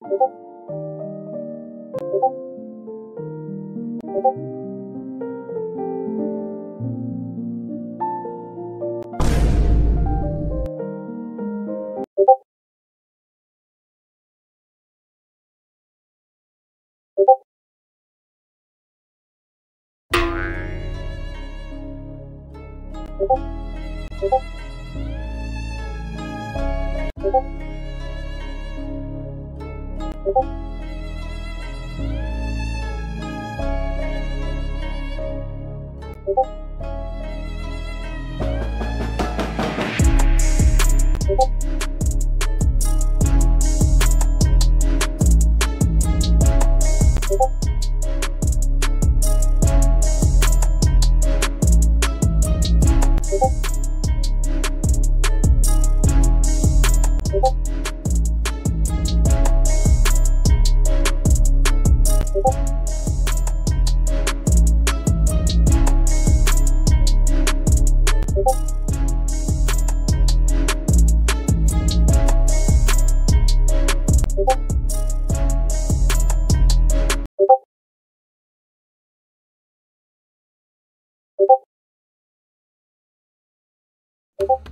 고고 고고 고고 you you